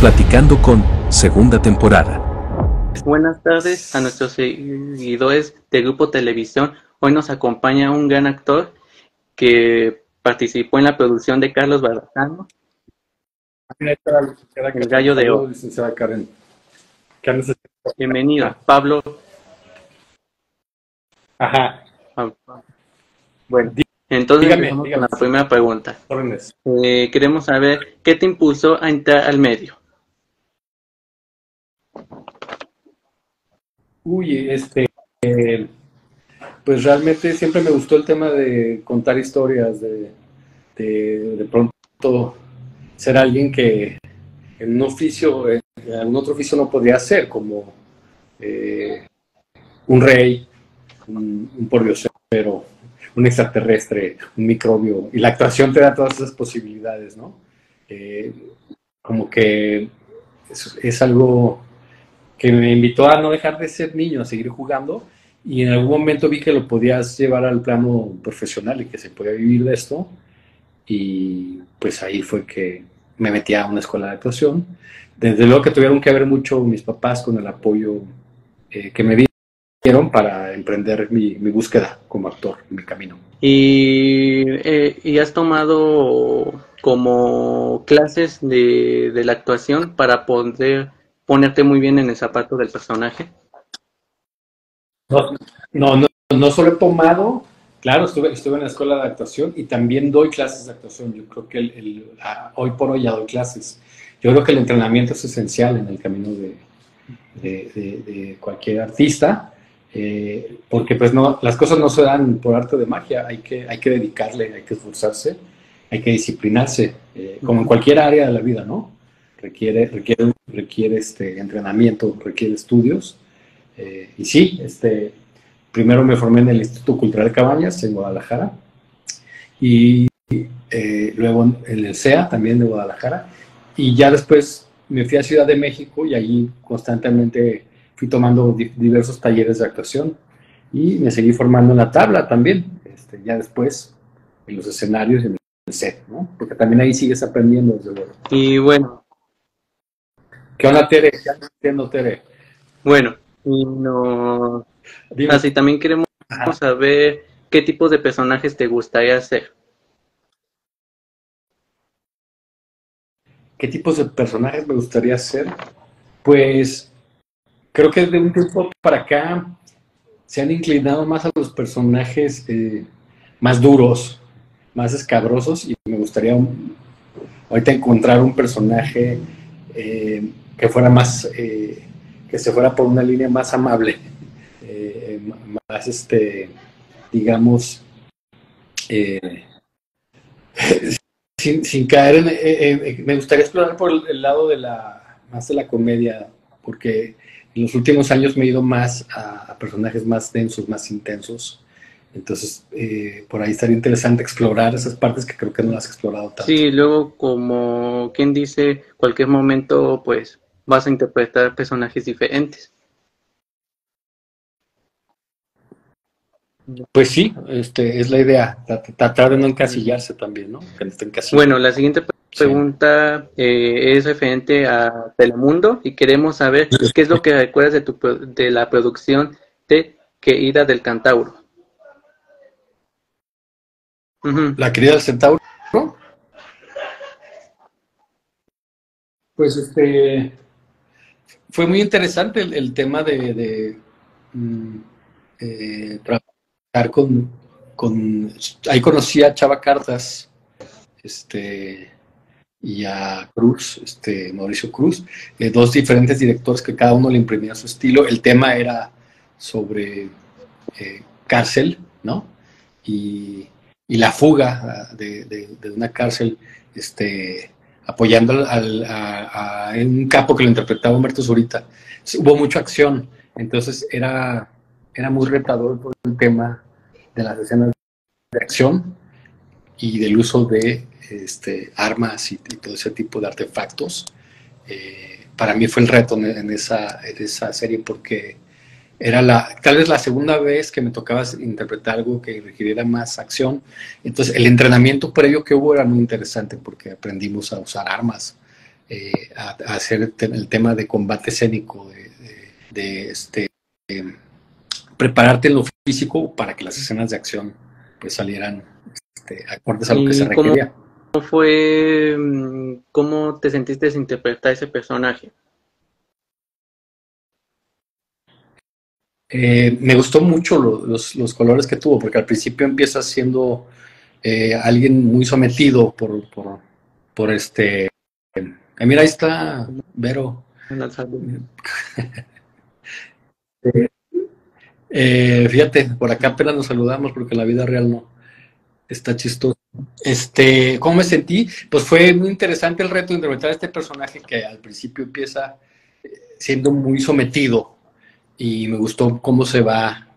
Platicando con segunda temporada. Buenas tardes a nuestros seguidores de Grupo Televisión. Hoy nos acompaña un gran actor que participó en la producción de Carlos Barbacano. El gallo de oro. Bienvenido, Pablo. Ajá. Bueno, entonces empezamos con la primera pregunta. Eh, queremos saber qué te impulsó a entrar al medio. Uy, este, eh, pues realmente siempre me gustó el tema de contar historias, de, de, pronto ser alguien que en un oficio, en algún otro oficio no podría hacer, como eh, un rey, un, un pordiosero, un extraterrestre, un microbio, y la actuación te da todas esas posibilidades, ¿no? Eh, como que es algo que me invitó a no dejar de ser niño, a seguir jugando, y en algún momento vi que lo podías llevar al plano profesional y que se podía vivir de esto, y pues ahí fue que me metí a una escuela de actuación. Desde luego que tuvieron que ver mucho mis papás con el apoyo eh, que me dieron para emprender mi, búsqueda como actor, mi camino. ¿Y, eh, ¿y has tomado como clases de, de la actuación para poder ponerte muy bien en el zapato del personaje? No, no, no, solo he tomado, claro, estuve, estuve en la escuela de actuación y también doy clases de actuación. Yo creo que el, hoy por hoy ya doy clases. Yo creo que el entrenamiento es esencial en el camino de, de, cualquier artista, eh, porque pues no, las cosas no se dan por arte de magia, hay que, hay que dedicarle, hay que esforzarse, hay que disciplinarse, eh, como en cualquier área de la vida, ¿no? requiere, requiere, requiere este entrenamiento, requiere estudios. Eh, y sí, este, primero me formé en el Instituto Cultural de Cabañas, en Guadalajara, y eh, luego en el CEA, también de Guadalajara, y ya después me fui a Ciudad de México y allí constantemente fui tomando diversos talleres de actuación y me seguí formando en la tabla también, este, ya después en los escenarios y en el set, ¿no? Porque también ahí sigues aprendiendo, desde luego. Y bueno, ¿Qué onda, Tere? entiendo, Tere? Bueno, y no... Así también queremos saber qué tipos de personajes te gustaría hacer. ¿Qué tipos de personajes me gustaría hacer? Pues creo que de un tiempo para acá se han inclinado más a los personajes eh, más duros, más escabrosos y me gustaría ahorita encontrar un personaje eh, que fuera más, eh, que se fuera por una línea más amable, eh, más, este, digamos, eh, sin, caer en, me gustaría explorar por el lado de la, más de la comedia, porque en los últimos años me he ido más a, personajes más densos, más intensos. Entonces, por ahí estaría interesante explorar esas partes que creo que no las he explorado tanto. Sí, luego, como quien dice, cualquier momento, pues vas a interpretar personajes diferentes. Pues sí, este, es la idea, tratar de no encasillarse también, ¿no? bueno, la siguiente pregunta eh, es referente a Telemundo y queremos saber qué es lo que recuerdas de, tu, de la producción de Querida del Cantauro. La querida del Centauro. Pues este, fue muy interesante el, tema de, mm, eh, trabajar con, con, Ahí conocí a Chava Cartas este, y a Cruz, este, Mauricio Cruz, eh, dos diferentes directores que cada uno le imprimía su estilo. El tema era sobre eh, cárcel, ¿no? Y, la fuga de, de una cárcel este, apoyando al, a, un capo que lo interpretaba Humberto Zurita. Hubo mucha acción, entonces era, era muy retador por el tema de las escenas de acción y del uso de este, armas y, todo ese tipo de artefactos. Eh, para mí fue el reto en, esa, en esa serie porque era la, tal vez la segunda vez que me tocaba interpretar algo que requiriera más acción. Entonces, el entrenamiento previo que hubo era muy interesante porque aprendimos a usar armas, eh, a, hacer el, tema de combate escénico, de, este, prepararte en lo físico para que las escenas de acción pues salieran este, acordes a lo que se requería. ¿Cómo fue, mm, cómo te sentiste de interpretar ese personaje? Eh, me gustó mucho los, colores que tuvo, porque al principio empieza siendo eh, alguien muy sometido por, por, este... Eh, mira, ahí está Vero. fíjate, por acá apenas nos saludamos porque la vida real no está chistoso. Este, ¿cómo me sentí? Pues fue muy interesante el reto de interpretar a este personaje que al principio empieza siendo muy sometido y me gustó cómo se va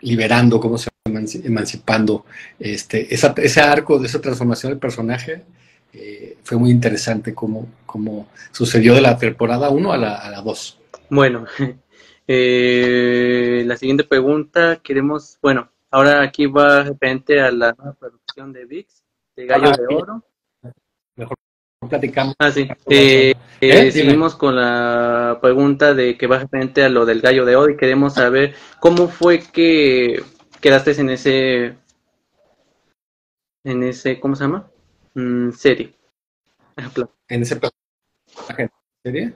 liberando, cómo se va emancipando. Este, ese arco de esa transformación del personaje eh, fue muy interesante cómo, cómo, sucedió de la temporada 1 a la 2. Bueno, eh, la siguiente pregunta, queremos, bueno, ahora aquí va referente a la nueva producción de VIX, de Gallo de Oro. Mejor platicamos. Ah, sí. Eh, eh, seguimos con la pregunta de que va frente a lo del gallo de hoy. Queremos saber cómo fue que quedaste en ese, en ese, ¿cómo se llama? Mm, serie. En ese serie.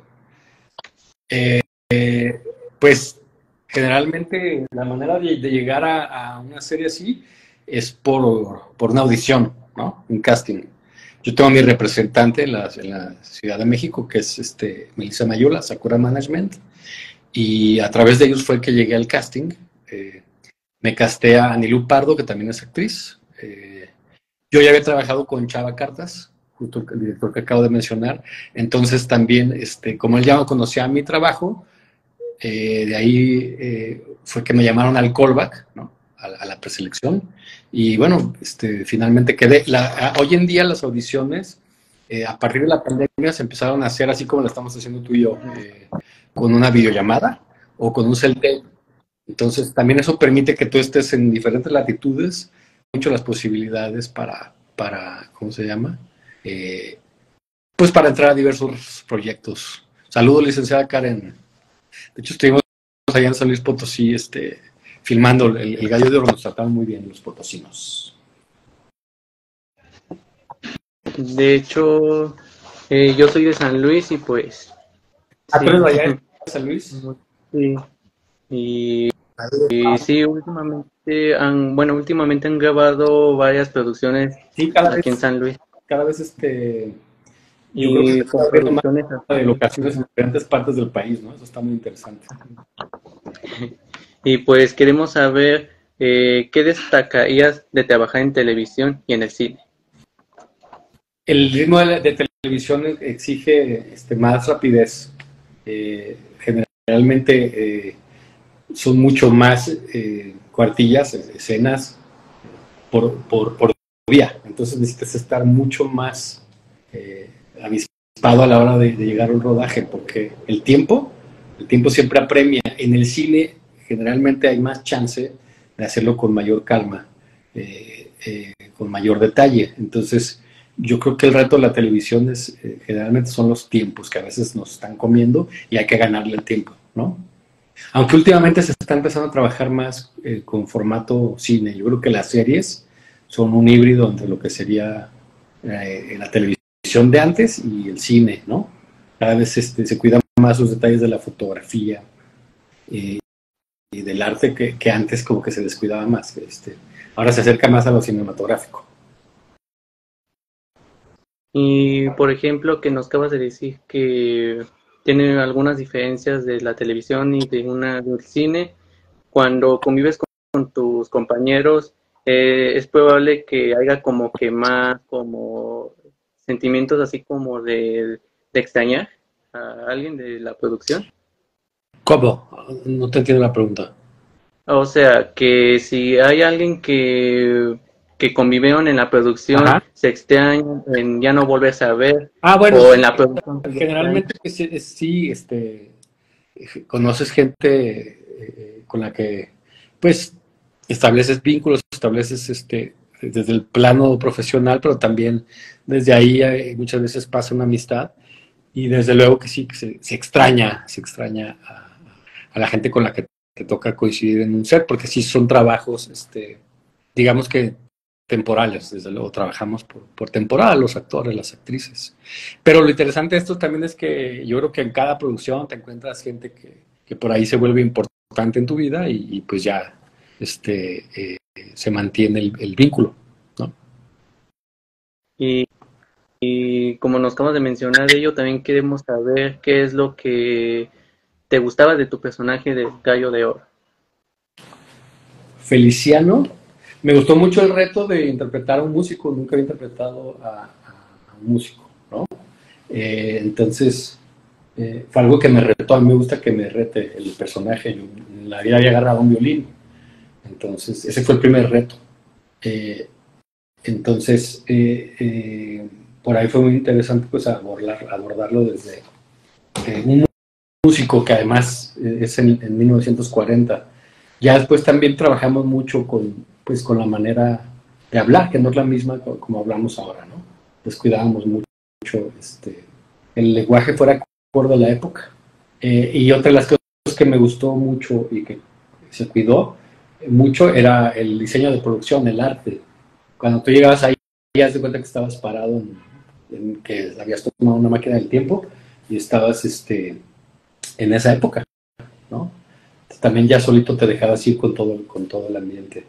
Eh, pues generalmente la manera de, llegar a, a, una serie así es por, por una audición, ¿no? Un casting. Yo tengo a mi representante en la, Ciudad de México, que es este, Melissa Mayula, Sakura Management, y a través de ellos fue que llegué al casting. Eh, me casté a Anilú Pardo, que también es actriz. Eh, yo ya había trabajado con Chava Cartas, justo el director que acabo de mencionar. Entonces también, este, como él ya conocía mi trabajo, eh, de ahí fue que me llamaron al callback, ¿no? A, la preselección. Y bueno, este, finalmente quedé. La, hoy en día las audiciones, eh, a partir de la pandemia, se empezaron a hacer así como lo estamos haciendo tú y yo, eh, con una videollamada o con un cel Entonces, también eso permite que tú estés en diferentes latitudes, mucho las posibilidades para, para ¿cómo se llama? Eh, pues para entrar a diversos proyectos. Saludos, licenciada Karen. De hecho, estuvimos allá en San Luis Potosí, este, filmando el, gallo de oro, nos trataron muy bien los potosinos. De hecho, eh, yo soy de San Luis y pues... ¿Ah, sí. allá en San Luis? Sí. Y, sí, últimamente han, bueno, últimamente han grabado varias producciones aquí en San Luis. Cada vez este... Yo y creo que producciones de locaciones en diferentes partes del país, ¿no? Eso está muy interesante. Y pues queremos saber eh, qué destacarías de trabajar en televisión y en el cine. El ritmo de, televisión exige este, más rapidez. Eh, generalmente eh, son mucho más cuartillas, escenas por, por, por, día. Entonces necesitas estar mucho más avispado a la hora de, de llegar a un rodaje, porque el tiempo, el tiempo siempre apremia. En el cine generalmente hay más chance de hacerlo con mayor calma, eh, eh, con mayor detalle. Entonces, yo creo que el reto de la televisión es, eh, generalmente son los tiempos que a veces nos están comiendo y hay que ganarle el tiempo, ¿no? Aunque últimamente se está empezando a trabajar más con formato cine. Yo creo que las series son un híbrido entre lo que sería la televisión de antes y el cine, ¿no? Cada vez este, se cuidan más los detalles de la fotografía, y del arte que, antes como que se descuidaba más. Este, ahora se acerca más a lo cinematográfico. Y por ejemplo, que nos acabas de decir que tiene algunas diferencias de la televisión y de una del cine. Cuando convives con, tus compañeros, eh, es probable que haya como que más como sentimientos así como de, de extrañar a alguien de la producción. ¿Cómo? No te entiendo la pregunta. O sea, que si hay alguien que, que convivieron en la producción, Ajá. se extrañan en ya no volverse a ver, Ah, bueno, o en la producción. generalmente sí, sí, este, conoces gente eh, con la que, pues, estableces vínculos, estableces, este, desde el plano profesional, pero también desde ahí eh, muchas veces pasa una amistad y desde luego que sí, que se, se extraña, se extraña a, a la gente con la que te toca coincidir en un set, porque sí son trabajos, este, digamos que temporales, desde luego trabajamos por, por temporada, los actores, las actrices. Pero lo interesante de esto también es que yo creo que en cada producción te encuentras gente que, que por ahí se vuelve importante en tu vida y, pues ya este, eh, se mantiene el, vínculo. Y, y como nos acabas de mencionar ello, también queremos saber qué es lo que te gustaba de tu personaje de Gallo de Oro. Feliciano, me gustó mucho el reto de interpretar a un músico, nunca había interpretado a, un músico, ¿no? Eh, entonces, eh, fue algo que me retó, a mí me gusta que me rete el personaje, en la vida había agarrado un violín, entonces ese fue el primer reto. Eh, entonces, por ahí fue muy interesante pues abordar, abordarlo desde un músico que además eh, es en, en 1940. Ya después también trabajamos mucho con, pues, con la manera de hablar, que no es la misma co- como hablamos ahora, ¿no? Descuidábamos mucho este, el lenguaje fuera acorde a la época. Eh, y otra de las cosas que me gustó mucho y que se cuidó mucho era el diseño de producción, el arte. Cuando tú llegabas ahí, ya te cuenta que estabas parado, en, en que habías tomado una máquina del tiempo y estabas este, en esa época, ¿no? También ya solito te dejabas ir con todo, con todo el ambiente.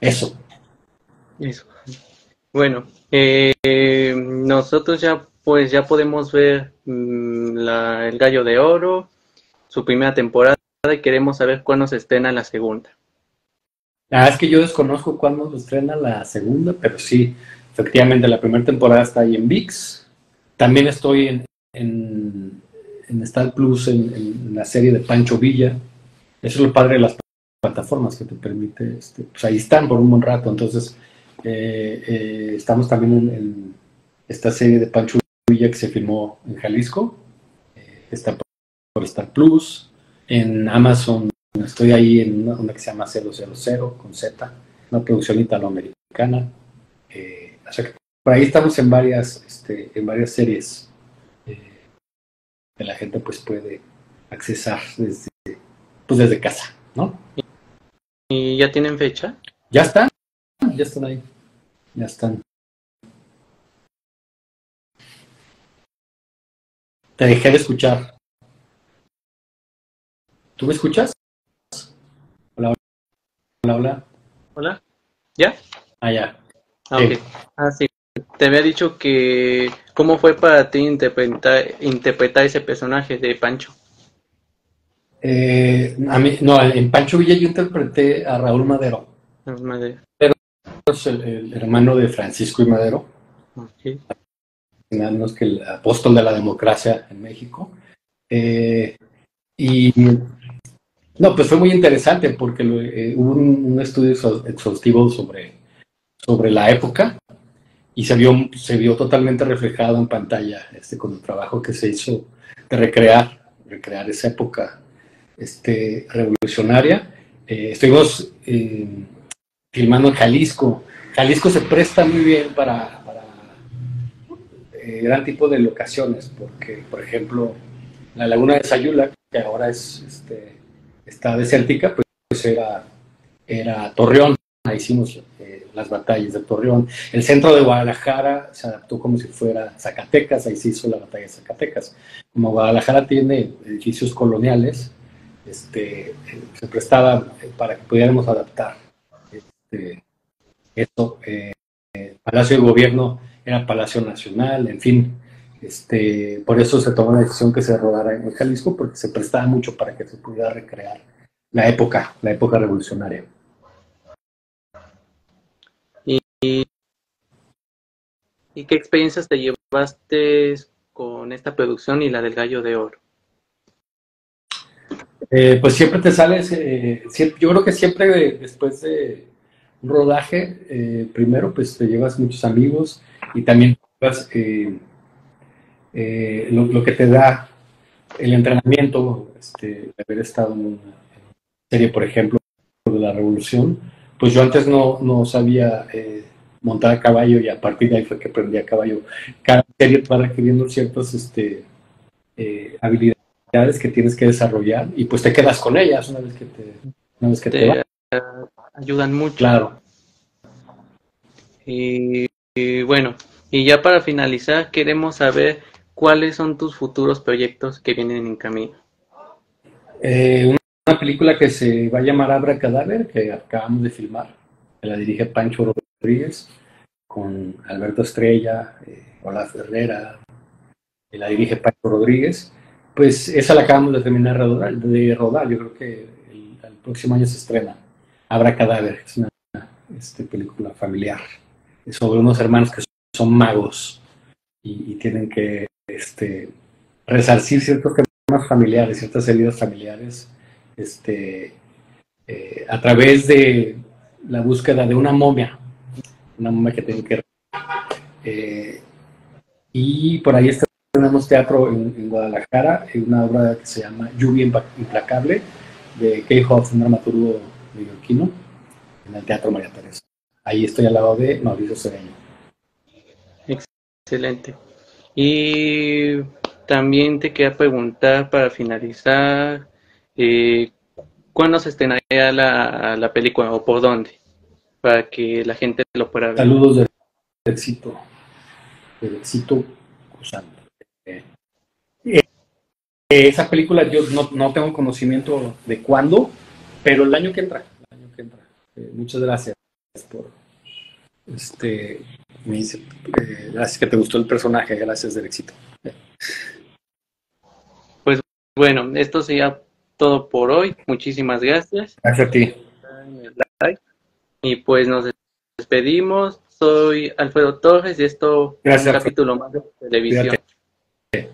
Eso. Eso. Bueno, eh, nosotros ya pues ya podemos ver mm, la- el Gallo de Oro, su primera temporada y queremos saber cuándo se estrena la segunda. Ah, es que yo desconozco cuándo se estrena la segunda, pero sí, efectivamente la primera temporada está ahí en VIX. También estoy en, en, en Star Plus en, la serie de Pancho Villa. Eso es lo padre de las plataformas que te permite, este, pues ahí están por un buen rato. Entonces, eh, eh, estamos también en, esta serie de Pancho Villa que se filmó en Jalisco. Eh, está por, por Star Plus. En Amazon estoy ahí en una, una que se llama 000 con Z, una producción italoamericana. Eh, o sea que por ahí estamos en varias, este, en varias series eh, que la gente pues puede accesar desde, pues desde casa, ¿no? ¿Y ya tienen fecha? Ya están, ya están ahí, ya están. Te dejé de escuchar. ¿Tú me escuchas? Hola, hola, hola. Hola. ¿Ya? Ah, ya. Ah, Sí. ok. Ah, sí. Te había dicho que cómo fue para ti interpretar, interpretar ese personaje de Pancho. Eh, a mí, no, en Pancho Villa yo interpreté a Raúl Madero, Madre. es el, el hermano de Francisco y Madero, Ok. nada menos que el apóstol de la democracia en México. Eh, y no, pues fue muy interesante porque eh, hubo un, un estudio exhaus- exhaustivo sobre, sobre la época y se vio, se vio totalmente reflejado en pantalla este, con el trabajo que se hizo de recrear, recrear esa época este, revolucionaria. Eh, estuvimos eh, filmando en Jalisco. Jalisco se presta muy bien para, eh, gran tipo de locaciones, porque, por ejemplo, la laguna de Sayula, que ahora es, este, está desértica, pues, pues era, era Torreón. Ahí hicimos las batallas de Torreón. El centro de Guadalajara se adaptó como si fuera Zacatecas, ahí se hizo la batalla de Zacatecas. Como Guadalajara tiene edificios coloniales, este, eh, se prestaba eh, para que pudiéramos adaptar este, esto. eh, eh, Palacio de Gobierno era Palacio Nacional, en fin. Este, por eso se tomó la decisión que se rodara en Jalisco, porque se prestaba mucho para que se pudiera recrear la época, la época revolucionaria. ¿Y qué experiencias te llevaste con esta producción y la del Gallo de Oro? Eh, pues siempre te sales, eh, yo creo que siempre después de un rodaje, eh, primero pues te llevas muchos amigos y también llevas lo, que te da el entrenamiento, este, haber estado en una serie, por ejemplo, de la Revolución, pues yo antes no, no sabía montar a caballo y a partir de ahí fue que aprendí a caballo. Cada serie va requiriendo ciertas este, habilidades que tienes que desarrollar y pues te quedas con ellas una vez que te, una vez que te, ayudan mucho. Claro. Y, bueno, y ya para finalizar, queremos saber cuáles son tus futuros proyectos que vienen en camino. Eh, una película que se va a llamar Abra Cadáver, que acabamos de filmar, la dirige Pancho Rodríguez, con Alberto Estrella, eh, Olaf Herrera, la dirige Pancho Rodríguez pues esa la acabamos de terminar de rodar. Yo creo que el, próximo año se estrena. Habrá cadáver. Es una este, película familiar sobre unos hermanos que son magos y, tienen que este, resarcir ciertos temas familiares, ciertas heridas familiares, este, eh, a través de la búsqueda de una momia, una momia que tienen que... Eh, y por ahí está tenemos teatro en, Guadalajara, en una obra que se llama Lluvia Implacable, de Kay Hoff, un dramaturgo neoyorquino, en el Teatro María Teresa. Ahí estoy al lado de Mauricio Cereño. Excelente. Y también te quería preguntar para finalizar, eh, ¿cuándo se estrenaría la, la película o por dónde? Para que la gente lo pueda ver. Saludos de éxito, de éxito usando. Eh, esa película yo no, tengo conocimiento de cuándo, pero el año que entra. El año que entra. Eh, muchas gracias por este me dice, eh, gracias que te gustó el personaje, gracias del éxito. Pues bueno, esto sería todo por hoy. Muchísimas gracias. Gracias a ti. Y pues nos despedimos. Soy Alfredo Torres y esto es un capítulo más de televisión.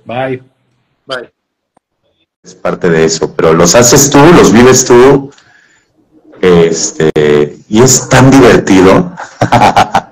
Bye. Bye. Es parte de eso, pero los haces tú, los vives tú, este, y es tan divertido.